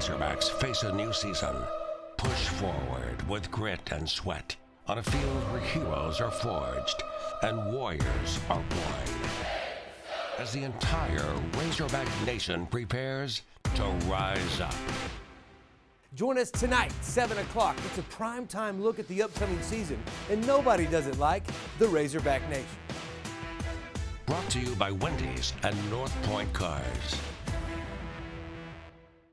Razorbacks face a new season. Push forward with grit and sweat on a field where heroes are forged and warriors are born. As the entire Razorback Nation prepares to rise up. Join us tonight, 7 o'clock. It's a prime time look at the upcoming season, and nobody does it like the Razorback Nation. Brought to you by Wendy's and North Point Cars.